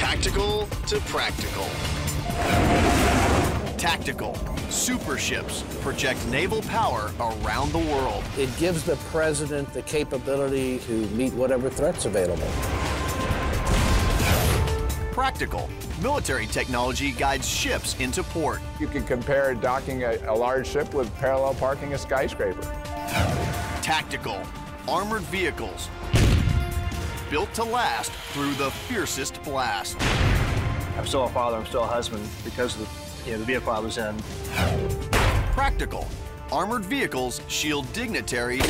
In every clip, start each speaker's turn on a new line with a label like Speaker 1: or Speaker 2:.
Speaker 1: Tactical to practical. Tactical. Super ships project naval power around the world.
Speaker 2: It gives the president the capability to meet whatever threats available.
Speaker 1: Practical. Military technology guides ships into port.
Speaker 3: You can compare docking a, a large ship with parallel parking a skyscraper.
Speaker 1: Tactical. Armored vehicles. Built to last through the fiercest blast.
Speaker 4: I'm still a father, I'm still a husband because of the, you know, the vehicle I was in.
Speaker 1: Practical. Armored vehicles shield dignitaries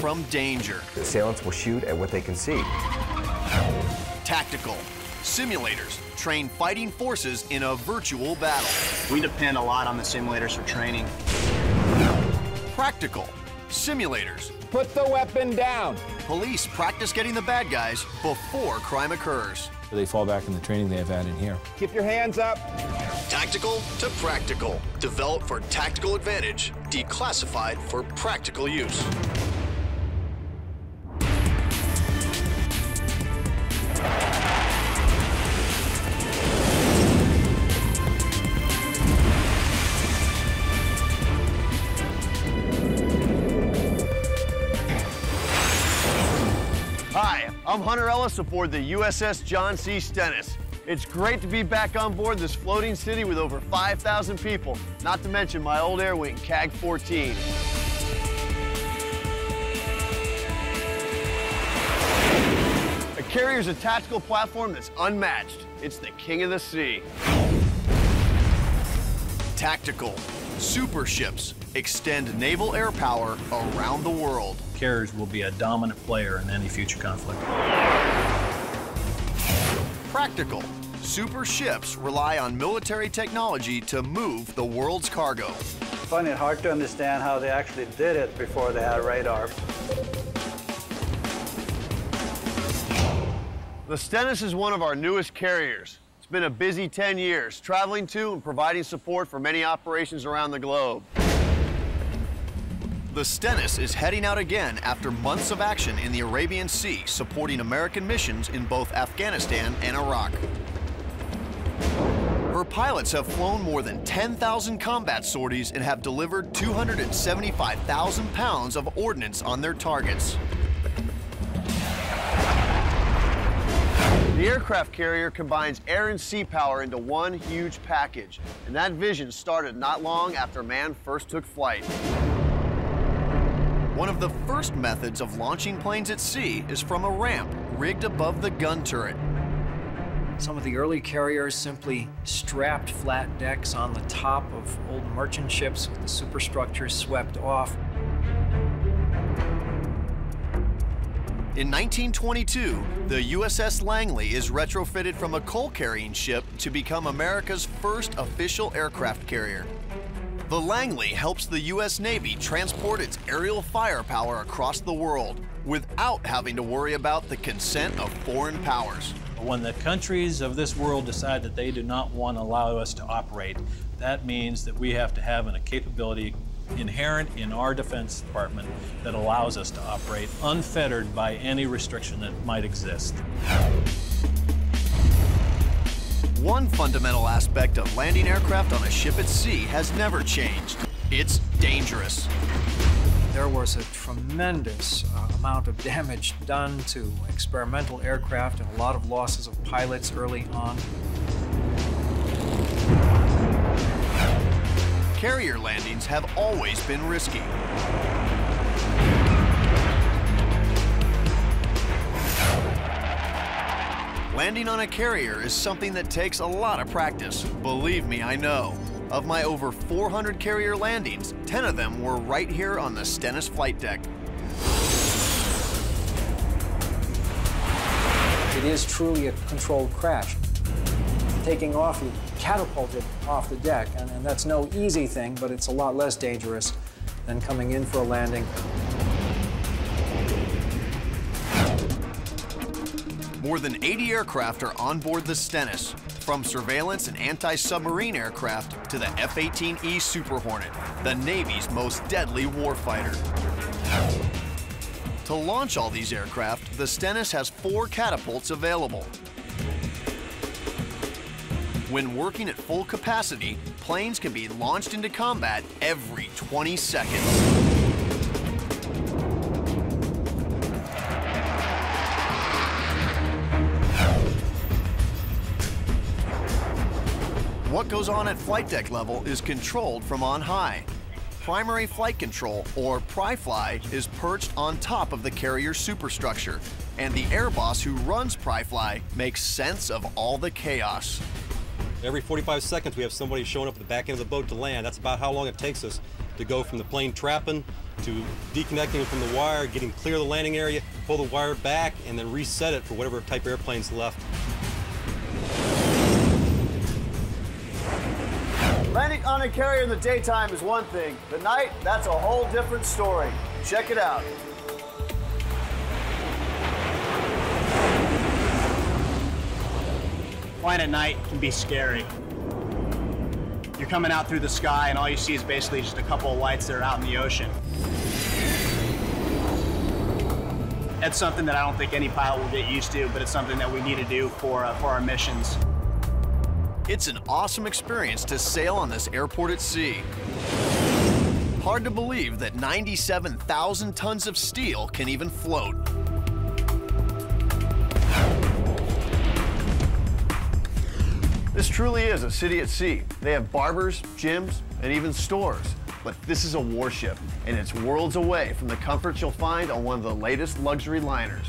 Speaker 1: from danger.
Speaker 5: The assailants will shoot at what they can see.
Speaker 1: Tactical. Simulators train fighting forces in a virtual battle.
Speaker 4: We depend a lot on the simulators for training.
Speaker 1: Practical. Simulators.
Speaker 3: Put the weapon down.
Speaker 1: Police practice getting the bad guys before crime occurs.
Speaker 6: They fall back in the training they have had in here.
Speaker 3: Keep your hands up.
Speaker 1: Tactical to practical. Developed for tactical advantage. Declassified for practical use. Hi, I'm Hunter Ellis aboard the USS John C. Stennis. It's great to be back on board this floating city with over 5,000 people, not to mention my old air wing, CAG 14. A carrier is a tactical platform that's unmatched. It's the king of the sea. Tactical. Super ships extend naval air power around the world.
Speaker 7: Carriers will be a dominant player in any future conflict.
Speaker 1: Practical. Super ships rely on military technology to move the world's cargo.
Speaker 8: I find it hard to understand how they actually did it before they had radar.
Speaker 1: The Stennis is one of our newest carriers. Been a busy 10 years, traveling to and providing support for many operations around the globe. The Stennis is heading out again after months of action in the Arabian Sea, supporting American missions in both Afghanistan and Iraq. Her pilots have flown more than 10,000 combat sorties and have delivered 275,000 pounds of ordnance on their targets. The aircraft carrier combines air and sea power into one huge package, and that vision started not long after man first took flight. One of the first methods of launching planes at sea is from a ramp rigged above the gun turret.
Speaker 9: Some of the early carriers simply strapped flat decks on the top of old merchant ships with the superstructures swept off.
Speaker 1: In 1922, the USS Langley is retrofitted from a coal-carrying ship to become America's first official aircraft carrier. The Langley helps the U.S. Navy transport its aerial firepower across the world without having to worry about the consent of foreign powers.
Speaker 7: When the countries of this world decide that they do not want to allow us to operate, that means that we have to have a capability inherent in our Defense Department that allows us to operate unfettered by any restriction that might exist.
Speaker 1: One fundamental aspect of landing aircraft on a ship at sea has never changed. It's dangerous.
Speaker 9: There was a tremendous uh, amount of damage done to experimental aircraft and a lot of losses of pilots early on.
Speaker 1: Carrier landings have always been risky. Landing on a carrier is something that takes a lot of practice. Believe me, I know. Of my over 400 carrier landings, 10 of them were right here on the Stennis flight deck.
Speaker 9: It is truly a controlled crash. Taking off, you catapulted off the deck, and, and that's no easy thing, but it's a lot less dangerous than coming in for a landing.
Speaker 1: More than 80 aircraft are on board the Stennis, from surveillance and anti-submarine aircraft to the F-18E Super Hornet, the Navy's most deadly warfighter. To launch all these aircraft, the Stennis has four catapults available. When working at full capacity, planes can be launched into combat every 20 seconds. What goes on at flight deck level is controlled from on high. Primary Flight Control, or PriFly, is perched on top of the carrier's superstructure, and the air boss who runs PriFly makes sense of all the chaos.
Speaker 10: Every 45 seconds, we have somebody showing up at the back end of the boat to land. That's about how long it takes us to go from the plane trapping to deconnecting from the wire, getting clear of the landing area, pull the wire back, and then reset it for whatever type of airplane's left.
Speaker 11: Landing on a carrier in the daytime is one thing. The night, that's a whole different story. Check it out.
Speaker 12: Flying at night can be scary. You're coming out through the sky and all you see is basically just a couple of lights that are out in the ocean. That's something that I don't think any pilot will get used to, but it's something that we need to do for, uh, for our missions.
Speaker 1: It's an awesome experience to sail on this airport at sea. Hard to believe that 97,000 tons of steel can even float.
Speaker 11: This truly is a city at sea. They have barbers, gyms, and even stores. But this is a warship, and it's worlds away from the comforts you'll find on one of the latest luxury liners.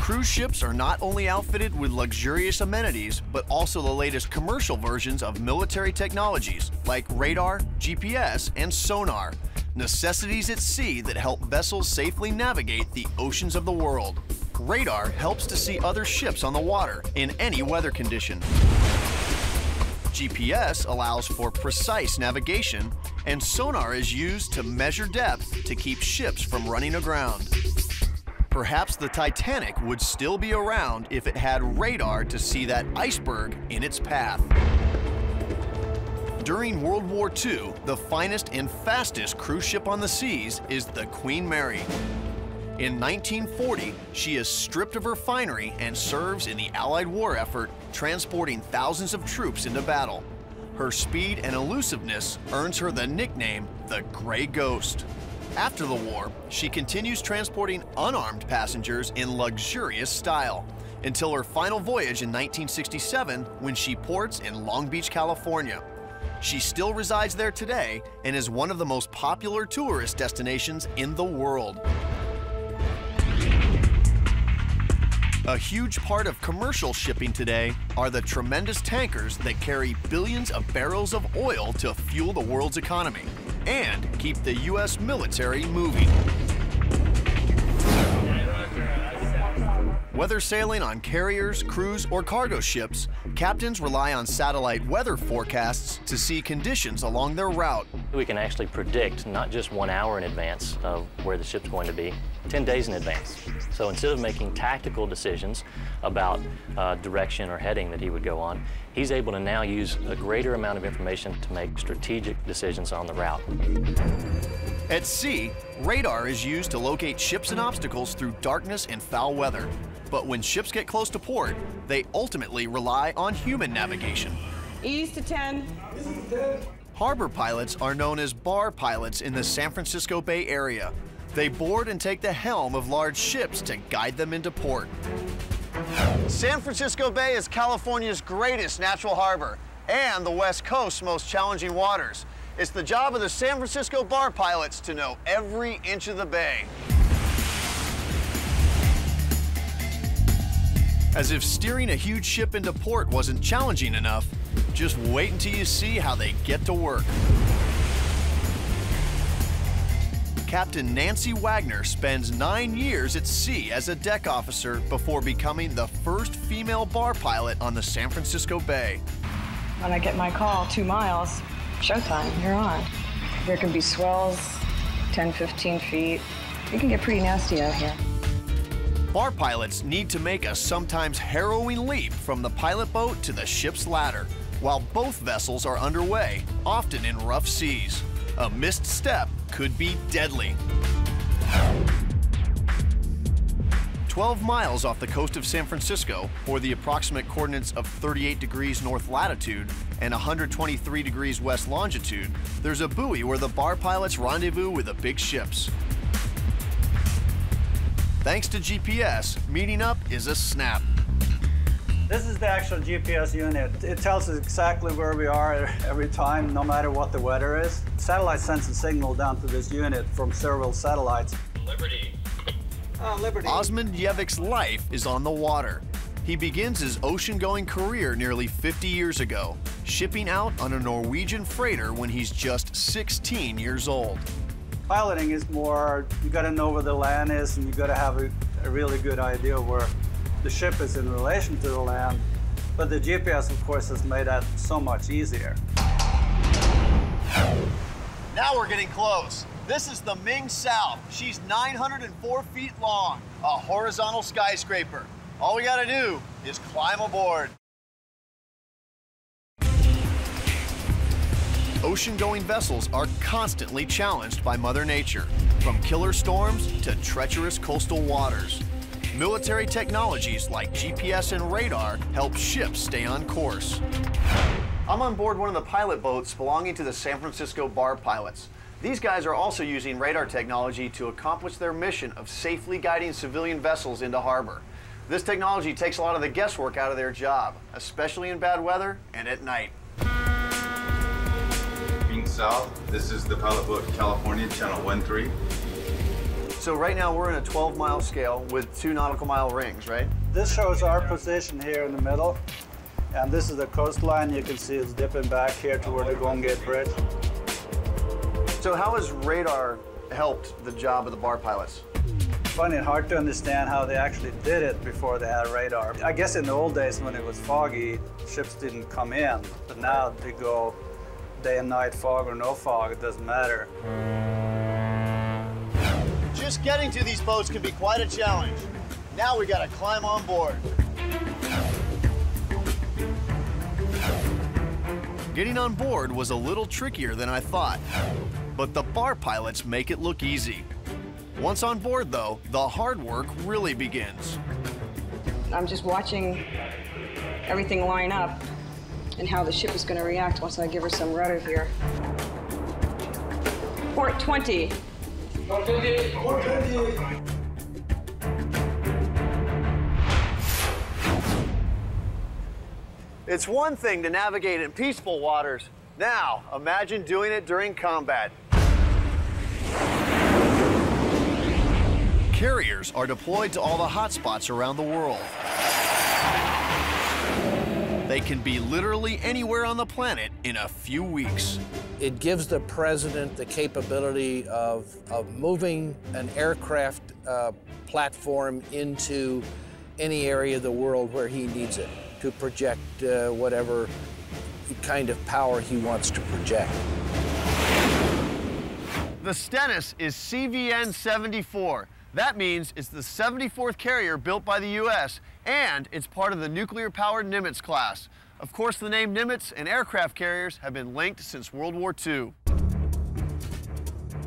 Speaker 1: Cruise ships are not only outfitted with luxurious amenities, but also the latest commercial versions of military technologies like radar, GPS, and sonar, necessities at sea that help vessels safely navigate the oceans of the world. Radar helps to see other ships on the water in any weather condition. GPS allows for precise navigation, and sonar is used to measure depth to keep ships from running aground. Perhaps the Titanic would still be around if it had radar to see that iceberg in its path. During World War II, the finest and fastest cruise ship on the seas is the Queen Mary. In 1940, she is stripped of her finery and serves in the Allied war effort, transporting thousands of troops into battle. Her speed and elusiveness earns her the nickname the Gray Ghost. After the war, she continues transporting unarmed passengers in luxurious style until her final voyage in 1967 when she ports in Long Beach, California. She still resides there today and is one of the most popular tourist destinations in the world. A huge part of commercial shipping today are the tremendous tankers that carry billions of barrels of oil to fuel the world's economy and keep the U.S. military moving. Whether sailing on carriers, cruise, or cargo ships, captains rely on satellite weather forecasts to see conditions along their route.
Speaker 13: We can actually predict not just one hour in advance of where the ship's going to be, 10 days in advance. So instead of making tactical decisions about uh, direction or heading that he would go on, he's able to now use a greater amount of information to make strategic decisions on the route.
Speaker 1: At sea, radar is used to locate ships and obstacles through darkness and foul weather. But when ships get close to port, they ultimately rely on human navigation.
Speaker 14: Ease to 10.
Speaker 1: Harbor pilots are known as bar pilots in the San Francisco Bay Area. They board and take the helm of large ships to guide them into port.
Speaker 11: San Francisco Bay is California's greatest natural harbor and the West Coast's most challenging waters. It's the job of the San Francisco bar pilots to know every inch of the bay.
Speaker 1: As if steering a huge ship into port wasn't challenging enough, just wait until you see how they get to work. Captain Nancy Wagner spends nine years at sea as a deck officer before becoming the first female bar pilot on the San Francisco Bay.
Speaker 14: When I get my call, two miles, showtime, you're on. There can be swells, 10, 15 feet. It can get pretty nasty out here.
Speaker 1: Bar pilots need to make a sometimes harrowing leap from the pilot boat to the ship's ladder, while both vessels are underway, often in rough seas. A missed step could be deadly. 12 miles off the coast of San Francisco, or the approximate coordinates of 38 degrees north latitude and 123 degrees west longitude, there's a buoy where the bar pilots rendezvous with the big ships. Thanks to GPS, meeting up is a snap.
Speaker 8: This is the actual GPS unit. It tells us exactly where we are every time, no matter what the weather is. Satellite sends a signal down to this unit from several satellites.
Speaker 1: Liberty.
Speaker 8: Oh, Liberty.
Speaker 1: Osmond Jevik's life is on the water. He begins his ocean-going career nearly 50 years ago, shipping out on a Norwegian freighter when he's just 16 years old.
Speaker 8: Piloting is more, you gotta know where the land is and you gotta have a, a really good idea where the ship is in relation to the land. But the GPS, of course, has made that so much easier.
Speaker 11: Now we're getting close. This is the Ming South. She's 904 feet long, a horizontal skyscraper. All we gotta do is climb aboard.
Speaker 1: Ocean-going vessels are constantly challenged by Mother Nature, from killer storms to treacherous coastal waters. Military technologies like GPS and radar help ships stay on course.
Speaker 11: I'm on board one of the pilot boats belonging to the San Francisco Bar Pilots. These guys are also using radar technology to accomplish their mission of safely guiding civilian vessels into harbor. This technology takes a lot of the guesswork out of their job, especially in bad weather and at night.
Speaker 15: Ming South, this is the pilot boat California, channel 13.
Speaker 11: So right now we're in a 12 mile scale with two nautical mile rings, right?
Speaker 8: This shows our position here in the middle. And this is the coastline. You can see it's dipping back here toward the Golden Gate Bridge.
Speaker 11: So how has radar helped the job of the bar pilots?
Speaker 8: Funny, hard to understand how they actually did it before they had radar. I guess in the old days when it was foggy, ships didn't come in. But now they go day and night, fog or no fog, it doesn't matter.
Speaker 11: Just getting to these boats can be quite a challenge. Now we gotta climb on board.
Speaker 1: Getting on board was a little trickier than I thought, but the bar pilots make it look easy. Once on board, though, the hard work really begins.
Speaker 14: I'm just watching everything line up and how the ship is going to react once I give her some rudder here. Port 20. Port 20. Port 20.
Speaker 11: It's one thing to navigate in peaceful waters. Now, imagine doing it during combat.
Speaker 1: Carriers are deployed to all the hotspots around the world. They can be literally anywhere on the planet in a few weeks.
Speaker 2: It gives the president the capability of, of moving an aircraft uh, platform into any area of the world where he needs it to project uh, whatever kind of power he wants to project.
Speaker 11: The Stennis is CVN 74. That means it's the 74th carrier built by the U.S., and it's part of the nuclear-powered Nimitz class. Of course, the name Nimitz and aircraft carriers have been linked since World War II.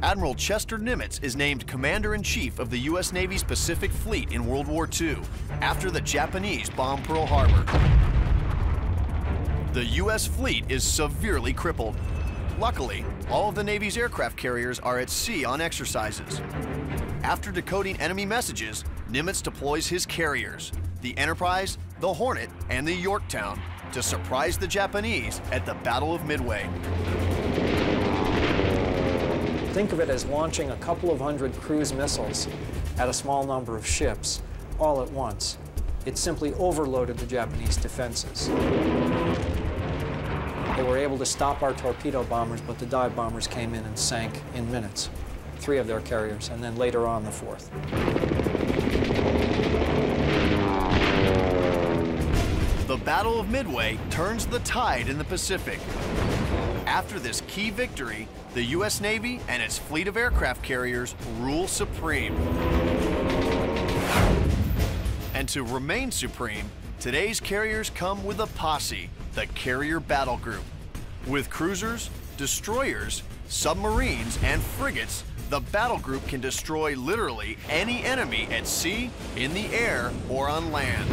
Speaker 1: Admiral Chester Nimitz is named Commander-in-Chief of the U.S. Navy's Pacific Fleet in World War II, after the Japanese bombed Pearl Harbor. The U.S. fleet is severely crippled. Luckily, all of the Navy's aircraft carriers are at sea on exercises. After decoding enemy messages, Nimitz deploys his carriers, the Enterprise, the Hornet, and the Yorktown, to surprise the Japanese at the Battle of Midway.
Speaker 9: Think of it as launching a couple of hundred cruise missiles at a small number of ships all at once. It simply overloaded the Japanese defenses. They were able to stop our torpedo bombers, but the dive bombers came in and sank in minutes. Three of their carriers, and then later on the fourth.
Speaker 1: The Battle of Midway turns the tide in the Pacific. After this key victory, the U.S. Navy and its fleet of aircraft carriers rule supreme. And to remain supreme, today's carriers come with a posse, the Carrier Battle Group. With cruisers, destroyers, submarines, and frigates, the battle group can destroy literally any enemy at sea, in the air, or on land.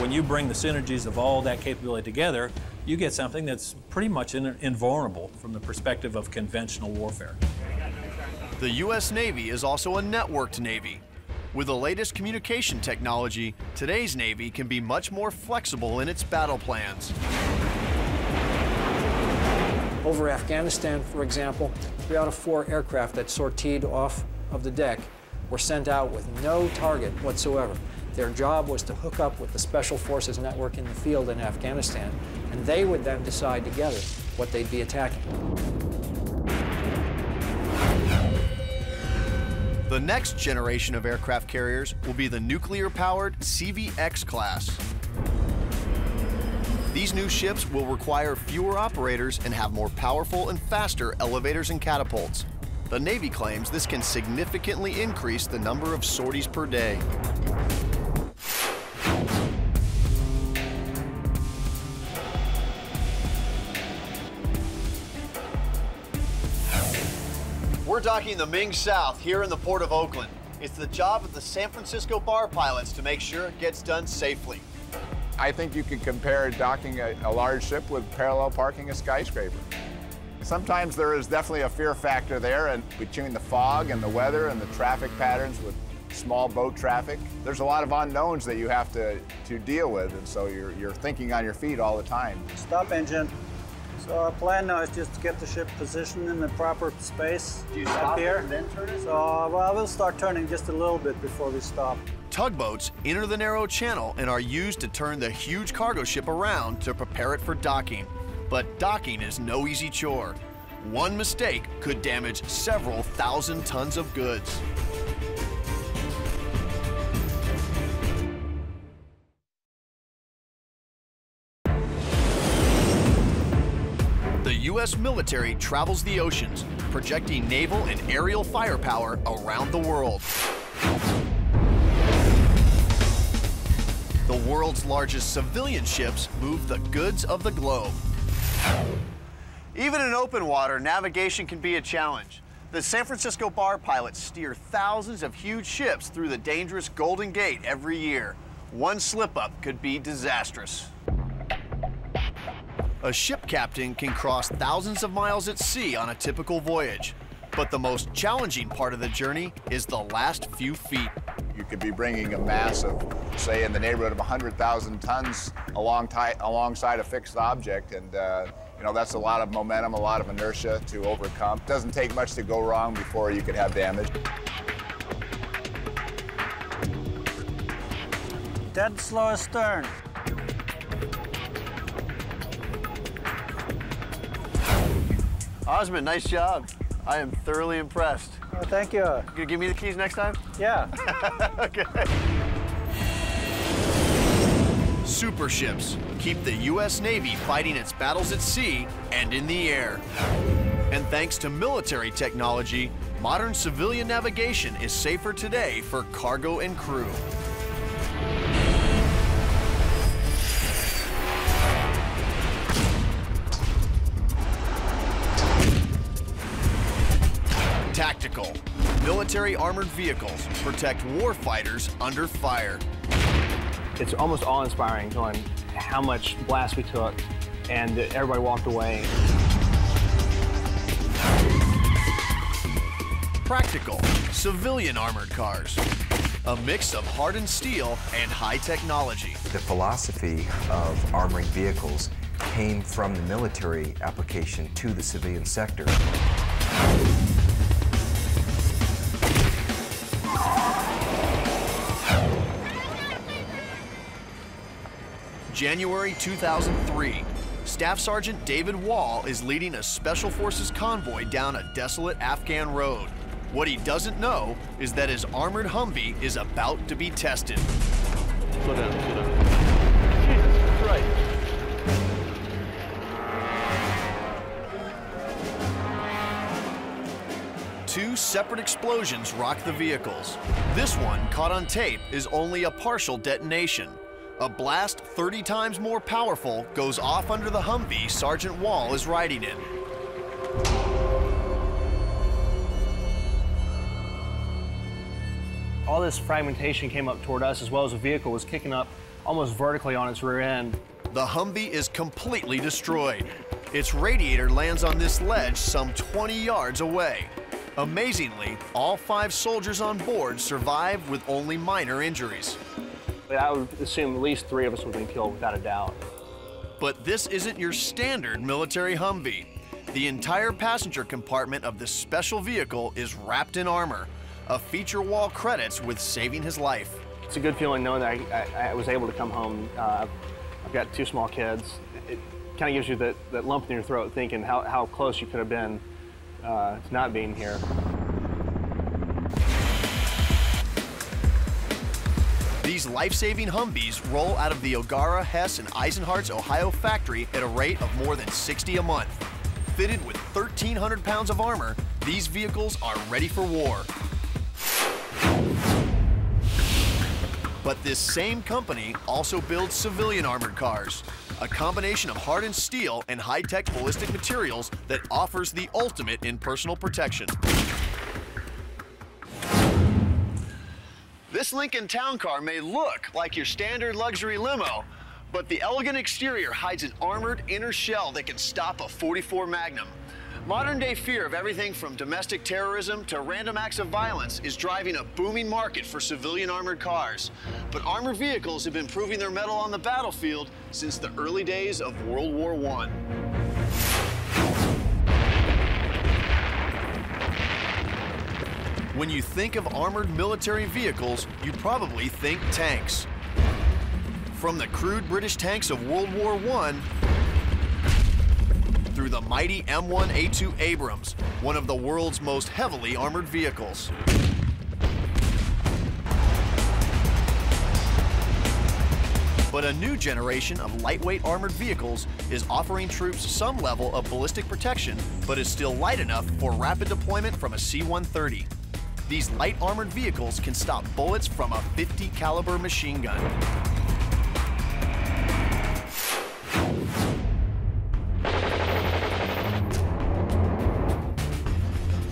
Speaker 7: When you bring the synergies of all that capability together, you get something that's pretty much in, invulnerable from the perspective of conventional warfare.
Speaker 1: The U.S. Navy is also a networked Navy. With the latest communication technology, today's Navy can be much more flexible in its battle plans.
Speaker 9: Over Afghanistan, for example, three out of four aircraft that sortied off of the deck were sent out with no target whatsoever. Their job was to hook up with the Special Forces network in the field in Afghanistan, and they would then decide together what they'd be attacking.
Speaker 1: The next generation of aircraft carriers will be the nuclear-powered CVX class. These new ships will require fewer operators and have more powerful and faster elevators and catapults. The Navy claims this can significantly increase the number of sorties per day. We're docking the Ming South here in the Port of Oakland. It's the job of the San Francisco bar pilots to make sure it gets done safely.
Speaker 3: I think you could compare docking a, a large ship with parallel parking a skyscraper. Sometimes there is definitely a fear factor there, and between the fog and the weather and the traffic patterns with small boat traffic, there's a lot of unknowns that you have to, to deal with, and so you're, you're thinking on your feet all the time.
Speaker 8: Stop engine. So our plan now is just to get the ship positioned in the proper space
Speaker 11: Do you
Speaker 8: up
Speaker 11: stop
Speaker 8: here.
Speaker 11: and then turn it?
Speaker 8: So uh, well, we'll start turning just a little bit before we stop.
Speaker 1: Tugboats enter the narrow channel and are used to turn the huge cargo ship around to prepare it for docking. But docking is no easy chore. One mistake could damage several thousand tons of goods. U.S. military travels the oceans, projecting naval and aerial firepower around the world. The world's largest civilian ships move the goods of the globe. Even in open water, navigation can be a challenge. The San Francisco bar pilots steer thousands of huge ships through the dangerous Golden Gate every year. One slip up could be disastrous. A ship captain can cross thousands of miles at sea on a typical voyage. But the most challenging part of the journey is the last few feet.
Speaker 3: You could be bringing a mass of, say, in the neighborhood of 100,000 tons along alongside a fixed object, and uh, you know that's a lot of momentum, a lot of inertia to overcome. It doesn't take much to go wrong before you could have damage.
Speaker 8: Dead slow astern.
Speaker 11: Osmond, nice job. I am thoroughly impressed.
Speaker 8: Oh, thank you.
Speaker 11: You gonna give me the keys next time?
Speaker 8: Yeah.
Speaker 11: okay.
Speaker 1: Super ships keep the U.S. Navy fighting its battles at sea and in the air. And thanks to military technology, modern civilian navigation is safer today for cargo and crew. Military armored vehicles protect warfighters under fire.
Speaker 4: It's almost awe-inspiring on how much blast we took, and everybody walked away.
Speaker 1: Practical. Civilian armored cars. A mix of hardened steel and high technology.
Speaker 5: The philosophy of armoring vehicles came from the military application to the civilian sector.
Speaker 1: January 2003. Staff Sergeant David Wall is leading a Special Forces convoy down a desolate Afghan road. What he doesn't know is that his armored Humvee is about to be tested.
Speaker 16: Slow down, slow down. Jesus Christ.
Speaker 1: Two separate explosions rock the vehicles. This one, caught on tape, is only a partial detonation. A blast 30 times more powerful goes off under the Humvee Sergeant Wall is riding in.
Speaker 4: All this fragmentation came up toward us as well as the vehicle was kicking up almost vertically on its rear end.
Speaker 1: The Humvee is completely destroyed. Its radiator lands on this ledge some 20 yards away. Amazingly, all five soldiers on board survive with only minor injuries.
Speaker 4: I would assume at least three of us would have been killed without a doubt.
Speaker 1: But this isn't your standard military Humvee. The entire passenger compartment of this special vehicle is wrapped in armor, a feature Wall credits with saving his life.
Speaker 4: It's a good feeling knowing that I, I, I was able to come home. Uh, I've got two small kids. It kind of gives you that, that lump in your throat thinking how, how close you could have been uh, to not being here.
Speaker 1: These life-saving Humvees roll out of the O'Gara, Hess, and Eisenhardt's Ohio factory at a rate of more than 60 a month. Fitted with 1,300 pounds of armor, these vehicles are ready for war. But this same company also builds civilian armored cars, a combination of hardened steel and high-tech ballistic materials that offers the ultimate in personal protection.
Speaker 11: This Lincoln Town Car may look like your standard luxury limo, but the elegant exterior hides an armored inner shell that can stop a 44 Magnum. Modern day fear of everything from domestic terrorism to random acts of violence is driving a booming market for civilian armored cars. But armored vehicles have been proving their mettle on the battlefield since the early days of World War I.
Speaker 1: When you think of armored military vehicles, you probably think tanks. From the crude British tanks of World War I through the mighty M1A2 Abrams, one of the world's most heavily armored vehicles. But a new generation of lightweight armored vehicles is offering troops some level of ballistic protection, but is still light enough for rapid deployment from a C-130. These light armored vehicles can stop bullets from a 50 caliber machine gun.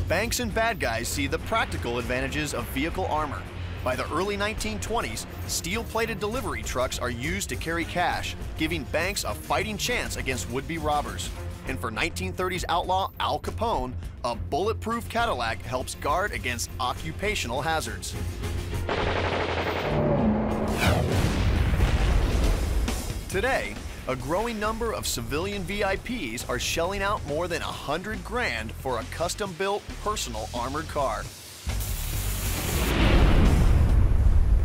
Speaker 1: Banks and bad guys see the practical advantages of vehicle armor. By the early 1920s, steel-plated delivery trucks are used to carry cash, giving banks a fighting chance against would-be robbers. And for 1930s outlaw Al Capone, a bulletproof Cadillac helps guard against occupational hazards. Today, a growing number of civilian VIPs are shelling out more than a hundred grand for a custom-built personal armored car.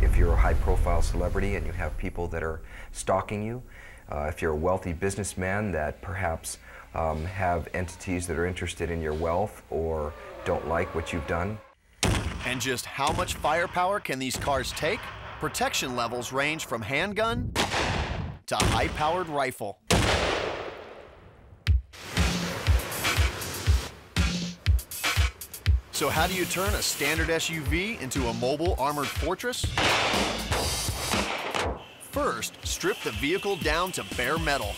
Speaker 5: If you're a high-profile celebrity and you have people that are stalking you, uh, if you're a wealthy businessman that perhaps um, have entities that are interested in your wealth or don't like what you've done.
Speaker 1: And just how much firepower can these cars take? Protection levels range from handgun to high-powered rifle. So how do you turn a standard SUV into a mobile armored fortress? First, strip the vehicle down to bare metal.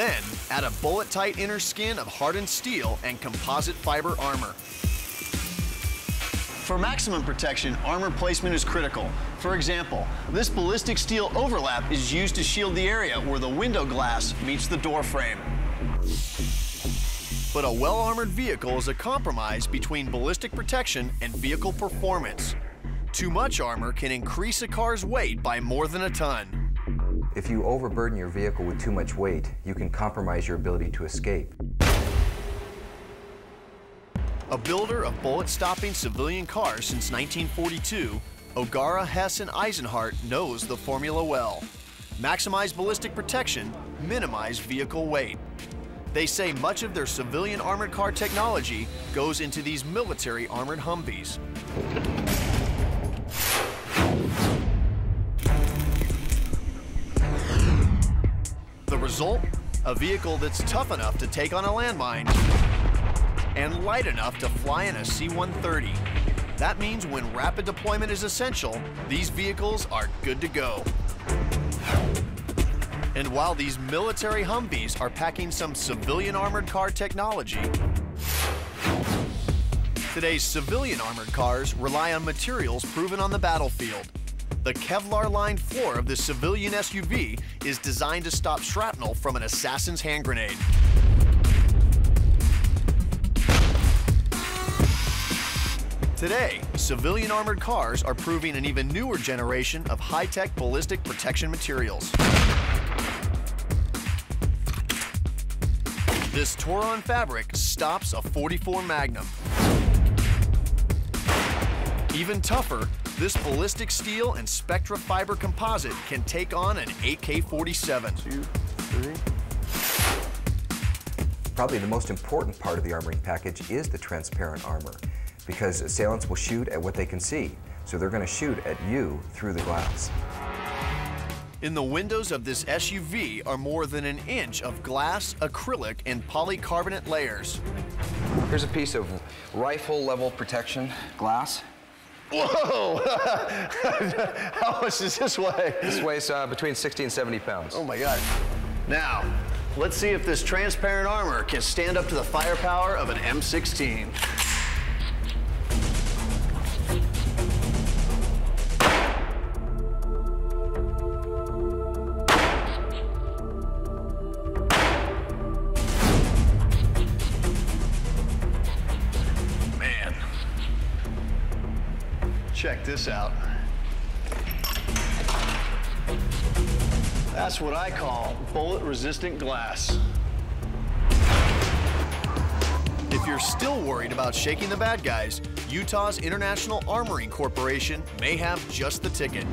Speaker 1: Then, add a bullet-tight inner skin of hardened steel and composite fiber armor.
Speaker 11: For maximum protection, armor placement is critical. For example, this ballistic steel overlap is used to shield the area where the window glass meets the door frame.
Speaker 1: But a well-armored vehicle is a compromise between ballistic protection and vehicle performance. Too much armor can increase a car's weight by more than a ton.
Speaker 5: If you overburden your vehicle with too much weight, you can compromise your ability to escape.
Speaker 1: A builder of bullet-stopping civilian cars since 1942, O'Gara, Hess, and Eisenhardt knows the formula well. Maximize ballistic protection, minimize vehicle weight. They say much of their civilian armored car technology goes into these military armored Humvees. Result? A vehicle that's tough enough to take on a landmine and light enough to fly in a C-130. That means when rapid deployment is essential, these vehicles are good to go. And while these military Humvees are packing some civilian armored car technology, Today's civilian armored cars rely on materials proven on the battlefield. The Kevlar-lined floor of this civilian SUV is designed to stop shrapnel from an assassin's hand grenade. Today, civilian armored cars are proving an even newer generation of high-tech ballistic protection materials. This Twaron fabric stops a 44 Magnum. Even tougher, this ballistic steel and Spectra fiber composite can take on an AK-47. Two, three.
Speaker 5: Probably the most important part of the armoring package is the transparent armor because assailants will shoot at what they can see. So they're going to shoot at you through the glass.
Speaker 1: In the windows of this SUV are more than an inch of glass, acrylic, and polycarbonate layers.
Speaker 5: Here's a piece of rifle level protection glass.
Speaker 11: Whoa! How much does this weigh?
Speaker 5: This weighs uh, between 60 and 70 pounds.
Speaker 11: Oh my God. Now, let's see if this transparent armor can stand up to the firepower of an M16. That's what I call bullet-resistant glass.
Speaker 1: If you're still worried about shaking the bad guys, Utah's International Armoring Corporation may have just the ticket.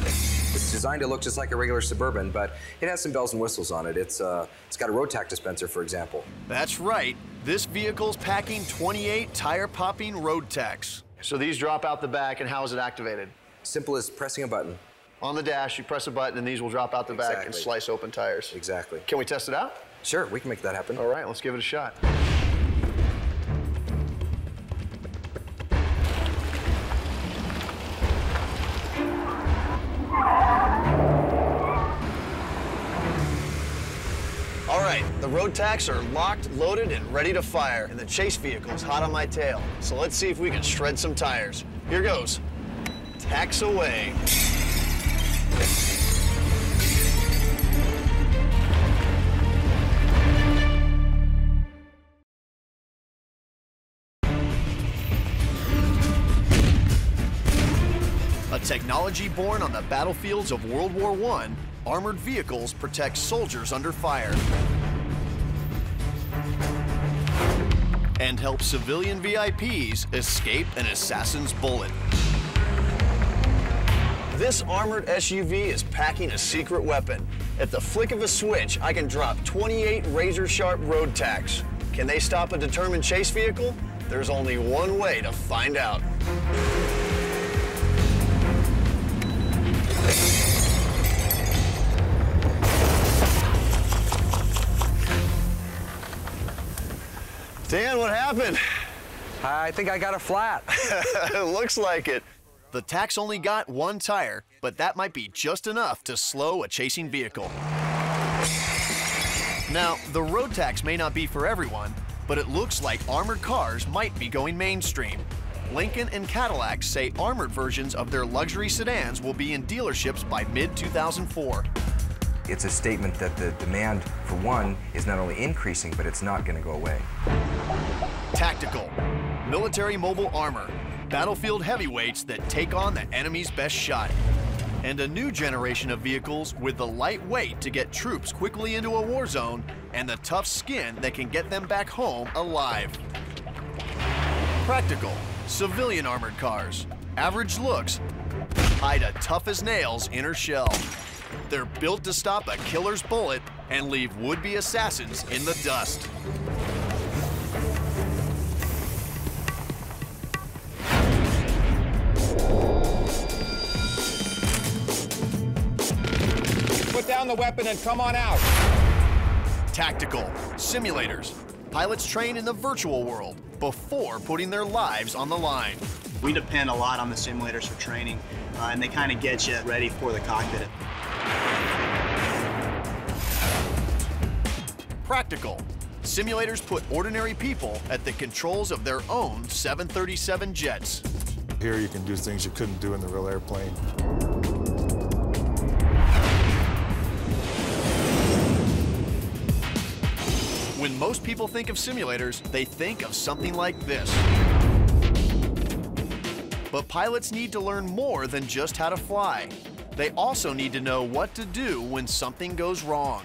Speaker 5: It's designed to look just like a regular Suburban, but it has some bells and whistles on it. It's, uh, it's got a road tack dispenser, for example.
Speaker 1: That's right. This vehicle's packing 28 tire-popping road tacks.
Speaker 11: So these drop out the back, and how is it activated?
Speaker 5: Simple as pressing a button.
Speaker 11: On the dash, you press a button, and these will drop out the back and slice open tires.
Speaker 5: Exactly.
Speaker 11: Can we test it out?
Speaker 5: Sure, we can make that happen.
Speaker 11: All right, let's give it a shot. All right, the road tacks are locked, loaded, and ready to fire, and the chase vehicle is hot on my tail. So let's see if we can shred some tires. Here goes. Tacks away.
Speaker 1: A technology born on the battlefields of World War I, armored vehicles protect soldiers under fire and help civilian VIPs escape an assassin's bullet.
Speaker 11: This armored SUV is packing a secret weapon. At the flick of a switch, I can drop 28 razor-sharp road tacks. Can they stop a determined chase vehicle? There's only one way to find out. Dan, what happened?
Speaker 5: I think I got a flat.
Speaker 11: it looks like it.
Speaker 1: The tacks only got one tire, but that might be just enough to slow a chasing vehicle. Now, the road tacks may not be for everyone, but it looks like armored cars might be going mainstream. Lincoln and Cadillac say armored versions of their luxury sedans will be in dealerships by mid 2004.
Speaker 5: It's a statement that the demand for one is not only increasing, but it's not going to go away.
Speaker 1: Tactical, military mobile armor, battlefield heavyweights that take on the enemy's best shot. And a new generation of vehicles with the light weight to get troops quickly into a war zone and the tough skin that can get them back home alive. Practical, civilian armored cars. Average looks, hide a tough as nails inner shell. They're built to stop a killer's bullet and leave would-be assassins in the dust.
Speaker 17: Down the weapon and come on out.
Speaker 1: Tactical, simulators. Pilots train in the virtual world before putting their lives on the line.
Speaker 12: We depend a lot on the simulators for training, uh, and they kind of get you ready for the cockpit.
Speaker 1: Practical. Simulators put ordinary people at the controls of their own 737 jets.
Speaker 18: Here you can do things you couldn't do in the real airplane.
Speaker 1: When most people think of simulators, they think of something like this. But pilots need to learn more than just how to fly. They also need to know what to do when something goes wrong.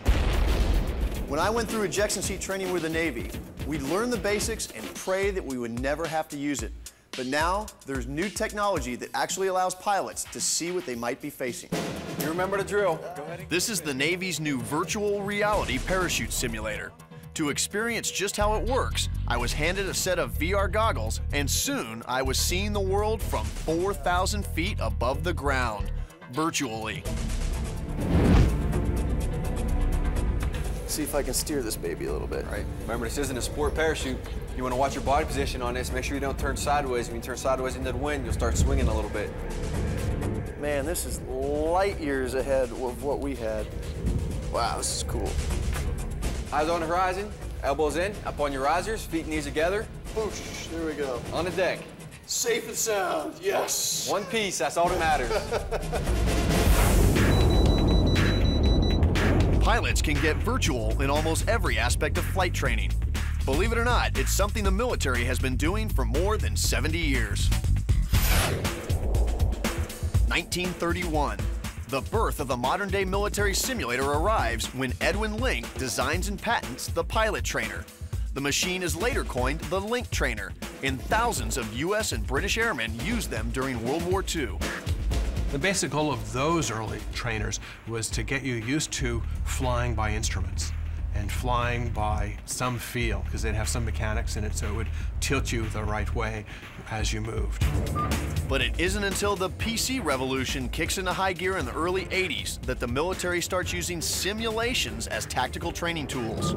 Speaker 11: When I went through ejection seat training with the Navy, we'd learn the basics and pray that we would never have to use it. But now, there's new technology that actually allows pilots to see what they might be facing.
Speaker 1: You remember the drill. This is the Navy's new virtual reality parachute simulator. To experience just how it works, I was handed a set of VR goggles, and soon I was seeing the world from 4,000 feet above the ground, virtually.
Speaker 11: See if I can steer this baby a little bit.
Speaker 19: Right. Remember, this isn't a sport parachute. You want to watch your body position on this. Make sure you don't turn sideways. When you turn sideways into the wind, you'll start swinging a little bit.
Speaker 11: Man, this is light years ahead of what we had. Wow, this is cool.
Speaker 19: Eyes on the horizon, elbows in, up on your risers, feet and knees together.
Speaker 11: Whoosh, there we go.
Speaker 19: On the deck.
Speaker 11: Safe and sound, yes.
Speaker 19: One piece, that's all that matters.
Speaker 1: Pilots can get virtual in almost every aspect of flight training. Believe it or not, it's something the military has been doing for more than 70 years. 1931. The birth of the modern day military simulator arrives when Edwin Link designs and patents the pilot trainer. The machine is later coined the Link Trainer, and thousands of US and British airmen used them during World War II.
Speaker 20: The basic goal of those early trainers was to get you used to flying by instruments and flying by some feel, because they'd have some mechanics in it, so it would tilt you the right way as you moved.
Speaker 1: But it isn't until the PC revolution kicks into high gear in the early 80s that the military starts using simulations as tactical training tools.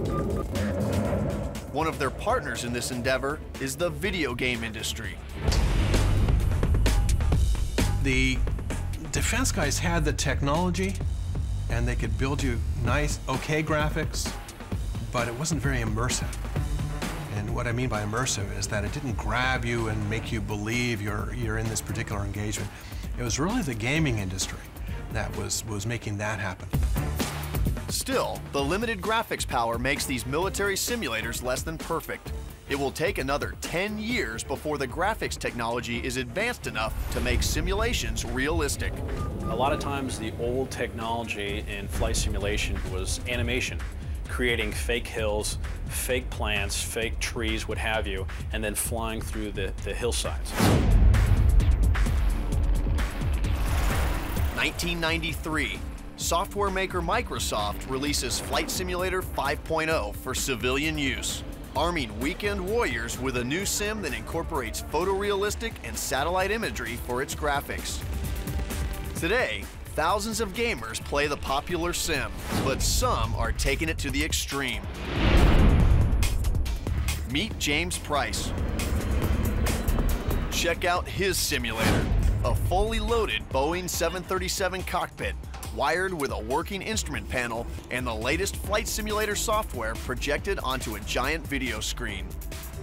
Speaker 1: One of their partners in this endeavor is the video game industry.
Speaker 20: The defense guys had the technology and they could build you nice, okay graphics, but it wasn't very immersive. And what I mean by immersive is that it didn't grab you and make you believe you're, you're in this particular engagement. It was really the gaming industry that was, was making that happen.
Speaker 1: Still, the limited graphics power makes these military simulators less than perfect. It will take another 10 years before the graphics technology is advanced enough to make simulations realistic.
Speaker 21: A lot of times the old technology in flight simulation was animation, creating fake hills, fake plants, fake trees, what have you, and then flying through the, the hillsides.
Speaker 1: 1993, software maker Microsoft releases Flight Simulator 5.0 for civilian use, arming weekend warriors with a new sim that incorporates photorealistic and satellite imagery for its graphics. Today, thousands of gamers play the popular sim, but some are taking it to the extreme. Meet James Price. Check out his simulator, a fully loaded Boeing 737 cockpit wired with a working instrument panel and the latest flight simulator software projected onto a giant video screen.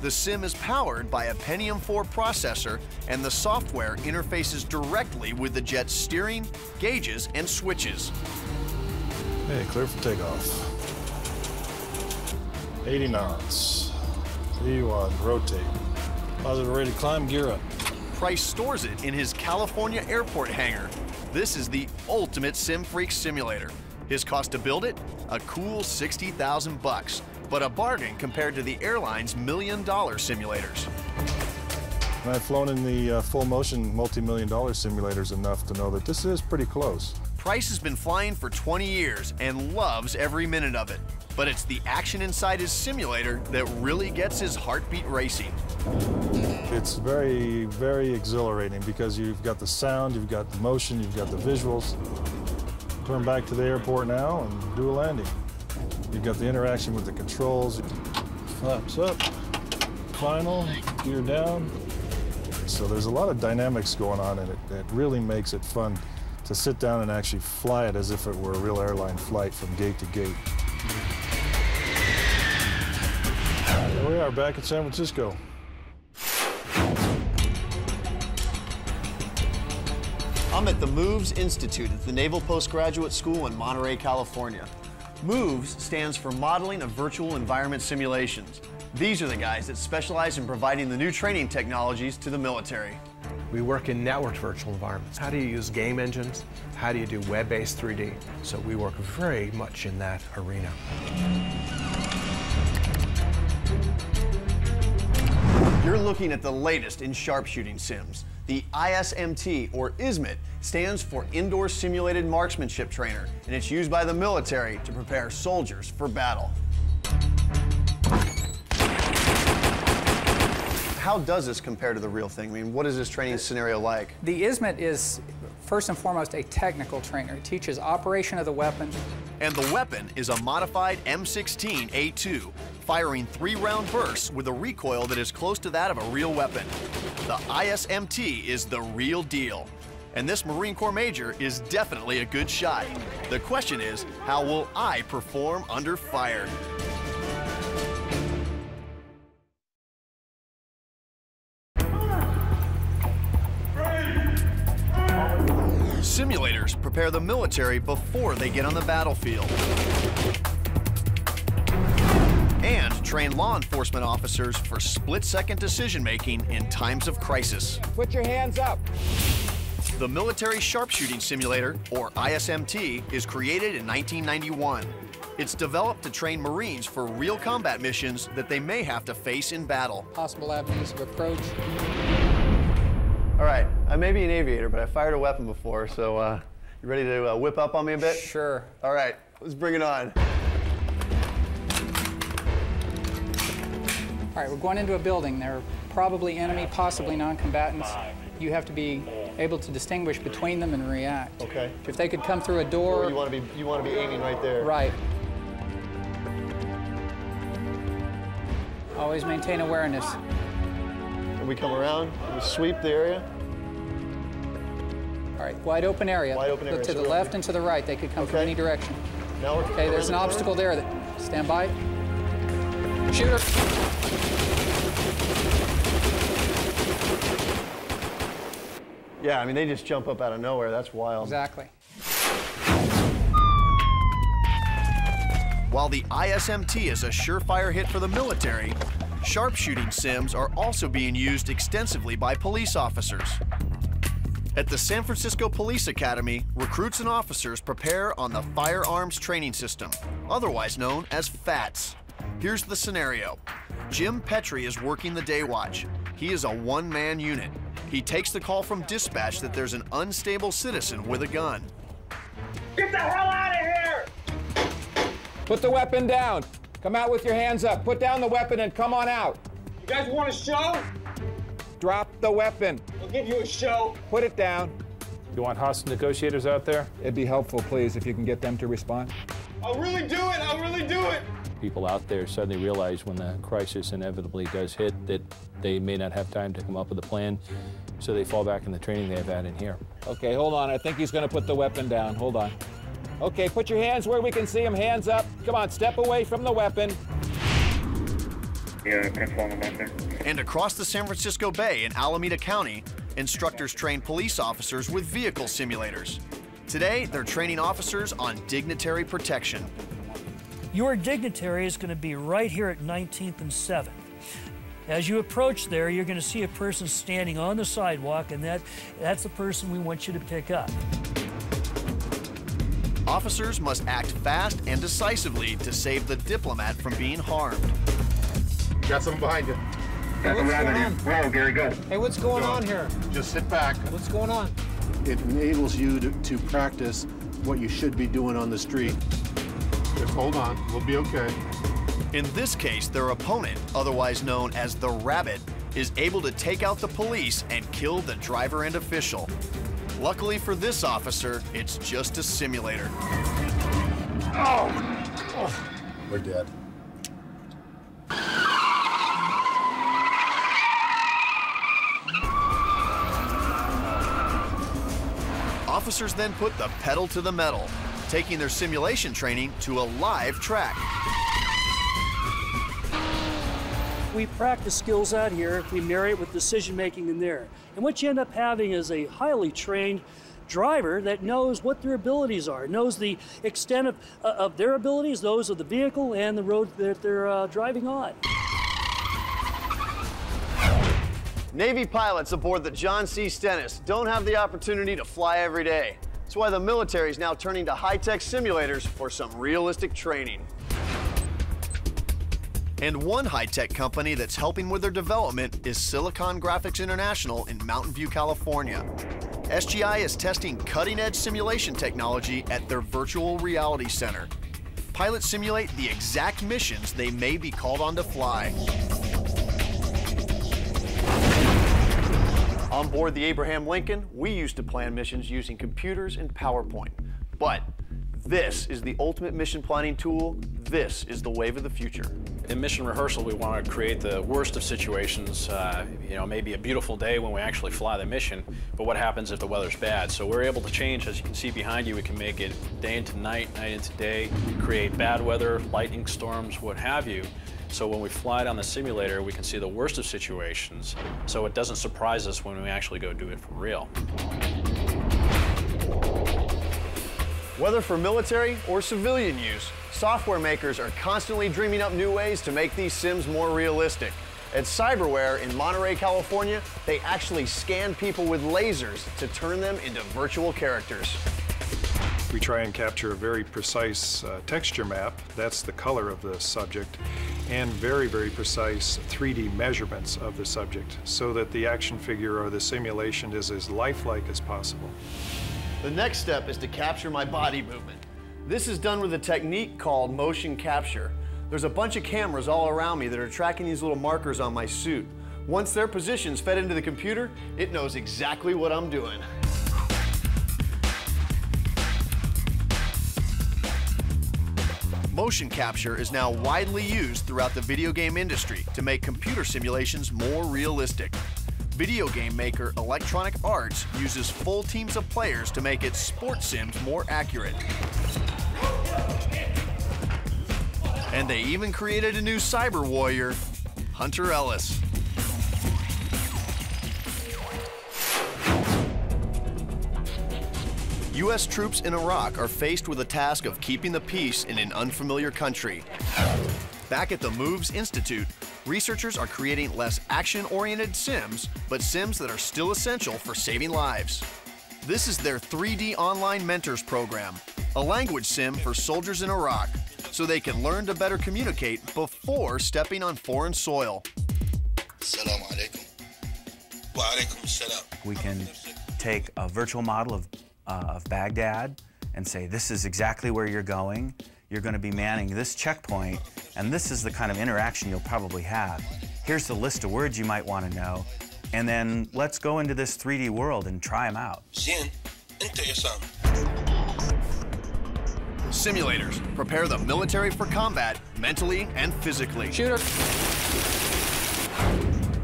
Speaker 1: The sim is powered by a Pentium 4 processor, and the software interfaces directly with the jet's steering, gauges, and switches.
Speaker 18: Hey, clear for takeoff. 80 knots. V1, rotate. Positive ready to climb, gear up.
Speaker 1: Price stores it in his California airport hangar. This is the ultimate SimFreak simulator. His cost to build it? A cool 60,000 bucks, but a bargain compared to the airline's million dollar simulators.
Speaker 18: I've flown in the uh, full motion multi-million dollar simulators enough to know that this is pretty close.
Speaker 1: Price has been flying for 20 years and loves every minute of it. But it's the action inside his simulator that really gets his heartbeat racing.
Speaker 18: It's very, very exhilarating because you've got the sound, you've got the motion, you've got the visuals. Turn back to the airport now and do a landing. You've got the interaction with the controls. Flaps up, final, gear down. So there's a lot of dynamics going on in it really makes it fun to sit down and actually fly it as if it were a real airline flight from gate to gate. Here we are back in San Francisco.
Speaker 1: I'm at the MOVES Institute at the Naval Postgraduate School in Monterey, California. MOVES stands for Modeling of Virtual Environment Simulations. These are the guys that specialize in providing the new training technologies to the military.
Speaker 20: We work in networked virtual environments. How do you use game engines? How do you do web-based 3D? So we work very much in that arena.
Speaker 1: You're looking at the latest in sharpshooting sims. The ISMT, or ISMIT, stands for Indoor Simulated Marksmanship Trainer, and it's used by the military to prepare soldiers for battle. How does this compare to the real thing? I mean, what is this training scenario like?
Speaker 22: The ISMIT is first and foremost a technical trainer. It teaches operation of the weapon.
Speaker 1: And the weapon is a modified M16A2, firing three-round bursts with a recoil that is close to that of a real weapon. The ISMT is the real deal. And this Marine Corps Major is definitely a good shot. The question is, how will I perform under fire? Simulators prepare the military before they get on the battlefield. And train law enforcement officers for split-second decision-making in times of crisis.
Speaker 17: Put your hands up.
Speaker 1: The Military Sharpshooting Simulator, or ISMT, is created in 1991. It's developed to train Marines for real combat missions that they may have to face in battle.
Speaker 22: Possible avenues of approach.
Speaker 1: All right, I may be an aviator, but I fired a weapon before, so uh, you ready to uh, whip up on me a bit?
Speaker 22: Sure.
Speaker 1: All right, let's bring it on.
Speaker 22: All right, we're going into a building. They're probably enemy, possibly non-combatants. You have to be able to distinguish between them and react.
Speaker 1: Okay.
Speaker 22: If they could come through a door.
Speaker 1: you want to be you want to be aiming right there.
Speaker 22: Right. Always maintain awareness.
Speaker 1: And we come around, we sweep the area.
Speaker 22: All right, wide open area.
Speaker 1: Wide open area.
Speaker 22: Look to
Speaker 1: so
Speaker 22: the left and to the right. They could come from any direction.
Speaker 1: Now we're
Speaker 22: Okay, there's an
Speaker 1: the
Speaker 22: obstacle there. That, stand by. Shooter.
Speaker 1: Yeah, I mean they just jump up out of nowhere. That's wild.
Speaker 22: Exactly.
Speaker 1: While the ISMT is a surefire hit for the military, sharpshooting sims are also being used extensively by police officers. At the San Francisco Police Academy, recruits and officers prepare on the Firearms Training System, otherwise known as FATS. Here's the scenario. Jim Petrie is working the day watch. He is a one-man unit. He takes the call from dispatch that there's an unstable citizen with a gun.
Speaker 17: Get the hell out of here! Put the weapon down. Come out with your hands up. Put down the weapon and come on out. You guys want a show? Drop the weapon. I'll give you a show. Put it down.
Speaker 23: You want hostile negotiators out there?
Speaker 17: It'd be helpful, please, if you can get them to respond. I'll really do it. I'll really do it.
Speaker 23: People out there suddenly realize when the crisis inevitably does hit that they may not have time to come up with a plan, so they fall back in the training they've had in here.
Speaker 17: Okay, hold on. I think he's going to put the weapon down. Hold on. Okay, put your hands where we can see him. Hands up. Come on, step away from the weapon.
Speaker 1: Yeah, And across the San Francisco Bay in Alameda County, instructors train police officers with vehicle simulators. Today, they're training officers on dignitary protection.
Speaker 24: Your dignitary is going to be right here at 19th and 7th. As you approach there, you're going to see a person standing on the sidewalk, and that, that's the person we want you to pick up.
Speaker 1: Officers must act fast and decisively to save the diplomat from being harmed.
Speaker 25: Got someone behind you.
Speaker 22: Hey, what's going on?
Speaker 25: Whoa, Gary, go.
Speaker 22: Hey, what's going on here?
Speaker 25: Just sit back.
Speaker 22: What's going on?
Speaker 25: It enables you to, to practice what you should be doing on the street. Just hold on. We'll be okay.
Speaker 1: In this case, their opponent, otherwise known as the Rabbit, is able to take out the police and kill the driver and official. Luckily for this officer, it's just a simulator.
Speaker 25: Oh! We're dead.
Speaker 1: Officers then put the pedal to the metal, taking their simulation training to a live track.
Speaker 24: We practice skills out here, we marry it with decision making in there. And what you end up having is a highly trained driver that knows what their abilities are, knows the extent of, uh, of their abilities, those of the vehicle, and the road that they're uh, driving on.
Speaker 1: Navy pilots aboard the John C. Stennis don't have the opportunity to fly every day. That's why the military is now turning to high-tech simulators for some realistic training. And one high-tech company that's helping with their development is Silicon Graphics International in Mountain View, California. SGI is testing cutting-edge simulation technology at their virtual reality center. Pilots simulate the exact missions they may be called on to fly. On board the Abraham Lincoln, we used to plan missions using computers and PowerPoint. But this is the ultimate mission planning tool. This is the wave of the future.
Speaker 21: In mission rehearsal, we want to create the worst of situations. Uh, you know, maybe a beautiful day when we actually fly the mission, but what happens if the weather's bad? So we're able to change, as you can see behind you, we can make it day into night, night into day, create bad weather, lightning storms, what have you. So when we fly it on the simulator, we can see the worst of situations, so it doesn't surprise us when we actually go do it for real.
Speaker 1: Whether for military or civilian use, software makers are constantly dreaming up new ways to make these sims more realistic. At Cyberware in Monterey, California, they actually scan people with lasers to turn them into virtual characters.
Speaker 18: We try and capture a very precise uh, texture map, that's the color of the subject, and very, very precise 3D measurements of the subject so that the action figure or the simulation is as lifelike as possible.
Speaker 1: The next step is to capture my body movement. This is done with a technique called motion capture. There's a bunch of cameras all around me that are tracking these little markers on my suit. Once their position's fed into the computer, it knows exactly what I'm doing. Motion capture is now widely used throughout the video game industry to make computer simulations more realistic. Video game maker Electronic Arts uses full teams of players to make its sports sims more accurate. And they even created a new cyber warrior, Hunter Ellis. U.S. troops in Iraq are faced with the task of keeping the peace in an unfamiliar country. Back at the MOVES Institute, researchers are creating less action-oriented sims, but sims that are still essential for saving lives. This is their 3D Online Mentors program, a language sim for soldiers in Iraq, so they can learn to better communicate before stepping on foreign soil.
Speaker 26: Assalamu alaikum. Wa alaikum assalam.
Speaker 27: We can take a virtual model of, uh, of Baghdad and say, this is exactly where you're going you're going to be manning this checkpoint, and this is the kind of interaction you'll probably have. Here's the list of words you might want to know, and then let's go into this 3D world and try them out.
Speaker 1: Simulators prepare the military for combat mentally and physically. Shooter.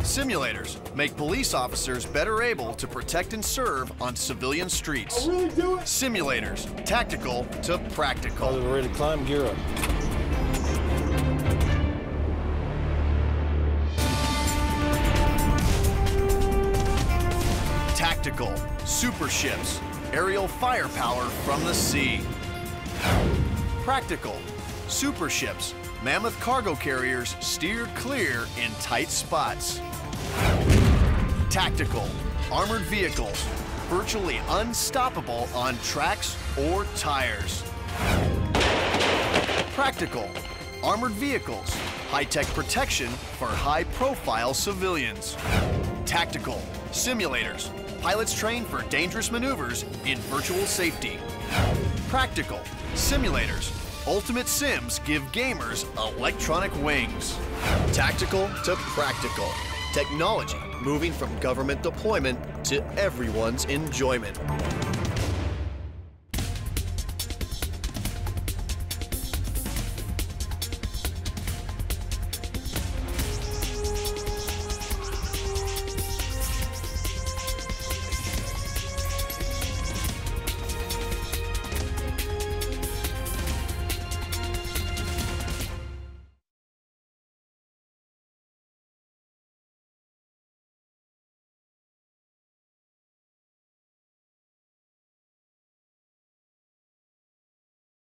Speaker 1: Simulators make police officers better able to protect and serve on civilian streets. really do it. Simulators, tactical to practical.
Speaker 18: Oh, ready to climb, gear up.
Speaker 1: Tactical, super ships, aerial firepower from the sea. Practical, super ships, mammoth cargo carriers steer clear in tight spots. Tactical, armored vehicles, virtually unstoppable on tracks or tires. Practical, armored vehicles, high-tech protection for high-profile civilians. Tactical, simulators, pilots trained for dangerous maneuvers in virtual safety. Practical, simulators, ultimate sims give gamers electronic wings. Tactical to practical, technology moving from government deployment to everyone's enjoyment.